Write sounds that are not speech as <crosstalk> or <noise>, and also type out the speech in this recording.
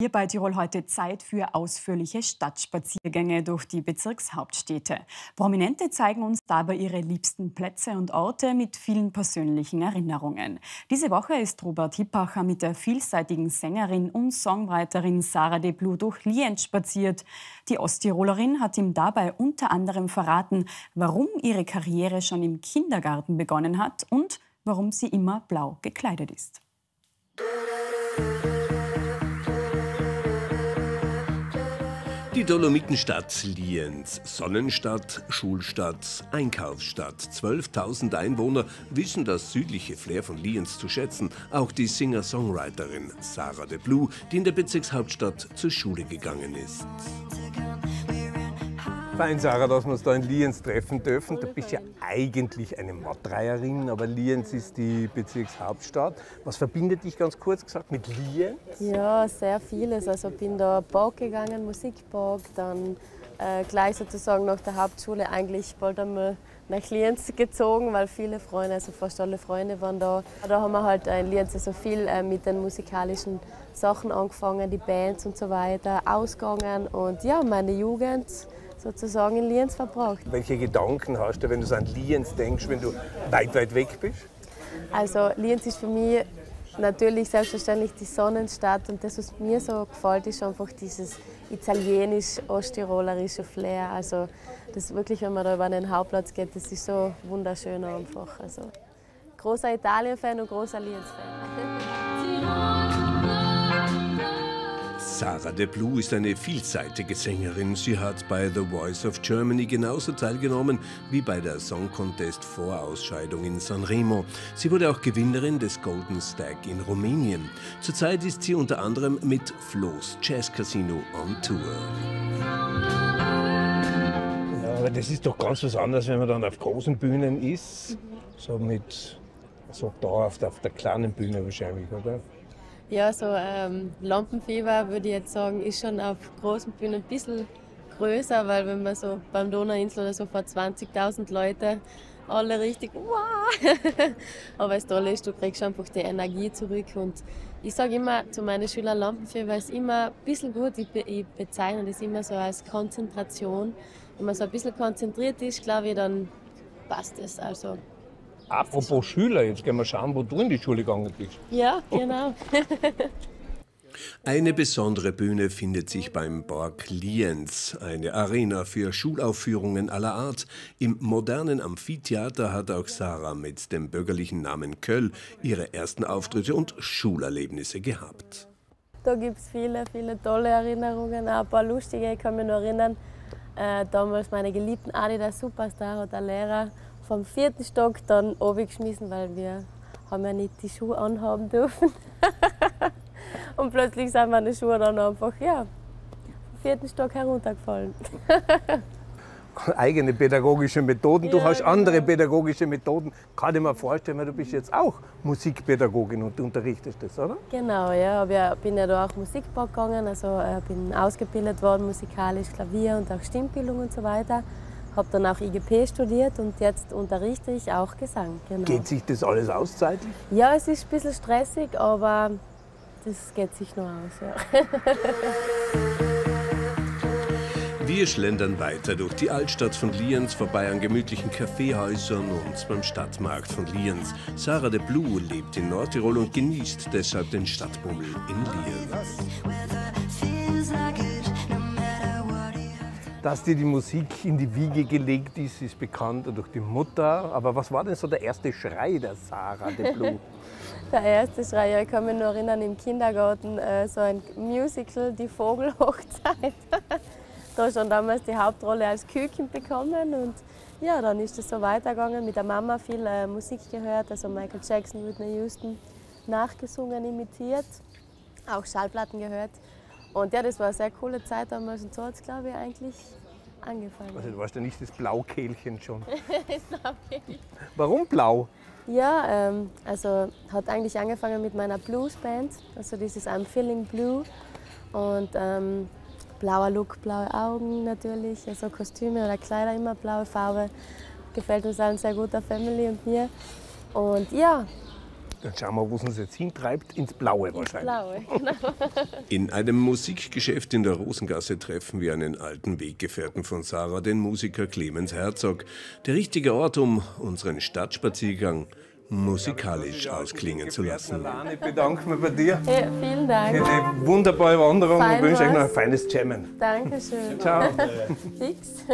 Hier bei Tirol heute Zeit für ausführliche Stadtspaziergänge durch die Bezirkshauptstädte. Prominente zeigen uns dabei ihre liebsten Plätze und Orte mit vielen persönlichen Erinnerungen. Diese Woche ist Robert Hippacher mit der vielseitigen Sängerin und Songwriterin Sarah de Blue durch Lienz spaziert. Die Osttirolerin hat ihm dabei unter anderem verraten, warum ihre Karriere schon im Kindergarten begonnen hat und warum sie immer blau gekleidet ist. Die Dolomitenstadt Lienz, Sonnenstadt, Schulstadt, Einkaufsstadt. 12.000 Einwohner wissen das südliche Flair von Lienz zu schätzen. Auch die Singer-Songwriterin Sarah de Blue, die in der Bezirkshauptstadt zur Schule gegangen ist. Fein, Sarah, dass wir uns da in Lienz treffen dürfen. Du bist ja eigentlich eine Mattreierin, aber Lienz ist die Bezirkshauptstadt. Was verbindet dich ganz kurz gesagt mit Lienz? Ja, sehr vieles. Also bin da Park gegangen, Musikpark, dann äh, gleich sozusagen nach der Hauptschule eigentlich bald einmal nach Lienz gezogen, weil viele Freunde, also fast alle Freunde waren da. Da haben wir halt in Lienz so also viel äh, mit den musikalischen Sachen angefangen, die Bands und so weiter, ausgegangen und ja, meine Jugend sozusagen in Lienz verbracht. Welche Gedanken hast du, wenn du an Lienz denkst, wenn du weit, weit weg bist? Also Lienz ist für mich natürlich selbstverständlich die Sonnenstadt und das, was mir so gefällt, ist einfach dieses italienisch-osttirolerische Flair. Also das wirklich, wenn man da über den Hauptplatz geht, das ist so wunderschön einfach. Also großer Italien-Fan und großer Lienz-Fan. Sarah de Blue ist eine vielseitige Sängerin. Sie hat bei The Voice of Germany genauso teilgenommen wie bei der Song Contest Vorausscheidung in Sanremo. Sie wurde auch Gewinnerin des Golden Stag in Rumänien. Zurzeit ist sie unter anderem mit Flo's Jazz Casino on Tour. Ja, aber das ist doch ganz was anderes, wenn man dann auf großen Bühnen ist. So mit so da auf der, auf der kleinen Bühne wahrscheinlich, oder? Ja, so ähm, Lampenfieber würde ich jetzt sagen, ist schon auf großen Bühnen ein bisschen größer, weil wenn man so beim Donauinsel oder so vor 20.000 Leute alle richtig wow. <laughs> Aber das Tolle ist, du kriegst einfach die Energie zurück und ich sage immer zu meinen Schülern, Lampenfieber ist immer ein bisschen gut, ich, be ich bezeichne das immer so als Konzentration. Wenn man so ein bisschen konzentriert ist, glaube ich, dann passt es. Also Apropos Schüler, jetzt gehen wir schauen, wo du in die Schule gegangen bist. Ja, genau. Eine besondere Bühne findet sich beim Borg Lienz, eine Arena für Schulaufführungen aller Art. Im modernen Amphitheater hat auch Sarah mit dem bürgerlichen Namen Köll ihre ersten Auftritte und Schulerlebnisse gehabt. Da gibt es viele, viele tolle Erinnerungen, auch ein paar lustige. Ich kann mich noch erinnern, äh, damals meine geliebten Adidas Superstar hat der Lehrer vom vierten Stock dann geschmissen, weil wir haben ja nicht die Schuhe anhaben dürfen. <laughs> und plötzlich sind meine Schuhe dann einfach ja, vom vierten Stock heruntergefallen. <laughs> Eigene pädagogische Methoden, du ja, hast genau. andere pädagogische Methoden. Kann ich mir vorstellen, weil du bist jetzt auch Musikpädagogin und unterrichtest das, oder? Genau, ja. Ich bin ja da auch Musikbau gegangen, also äh, bin ausgebildet worden, musikalisch Klavier und auch Stimmbildung und so weiter habe dann auch IGP studiert und jetzt unterrichte ich auch Gesang. Genau. Geht sich das alles aus zeitlich? Ja, es ist ein bisschen stressig, aber das geht sich nur aus. Ja. <laughs> Wir schlendern weiter durch die Altstadt von Lienz, vorbei an gemütlichen Kaffeehäusern und beim Stadtmarkt von Lienz. Sarah de Blue lebt in Nordtirol und genießt deshalb den Stadtbummel in Lienz. Dass dir die Musik in die Wiege gelegt ist, ist bekannt durch die Mutter. Aber was war denn so der erste Schrei der Sarah de Blue? <laughs> der erste Schrei, ja, ich kann mich noch erinnern, im Kindergarten äh, so ein Musical, die Vogelhochzeit. <laughs> da schon damals die Hauptrolle als Küken bekommen und ja, dann ist es so weitergegangen. Mit der Mama viel äh, Musik gehört, also Michael Jackson, Whitney Houston nachgesungen, imitiert, auch Schallplatten gehört. Und ja, das war eine sehr coole Zeit damals und so hat es, glaube ich, eigentlich angefangen. Also du warst ja nicht das Blaukehlchen schon. <laughs> das Blaukehlchen. Warum blau? Ja, ähm, also hat eigentlich angefangen mit meiner Bluesband, also dieses I'm Feeling Blue und ähm, blauer Look, blaue Augen natürlich, also Kostüme oder Kleider immer blaue Farbe. Gefällt uns allen sehr gut, der Family und mir. Und ja, Dann schauen wir, wo es uns jetzt hintreibt. Ins Blaue wahrscheinlich. Blaue, <laughs> genau. In einem Musikgeschäft in der Rosengasse treffen wir einen alten Weggefährten von Sarah, den Musiker Clemens Herzog. Der richtige Ort, um unseren Stadtspaziergang musikalisch ausklingen zu lassen. Ich bedanke mich bei dir Hey, vielen Dank. für eine wunderbare Wanderung Fein und wünsche euch noch ein feines Jammen. Dankeschön. Ciao. <laughs> Fix.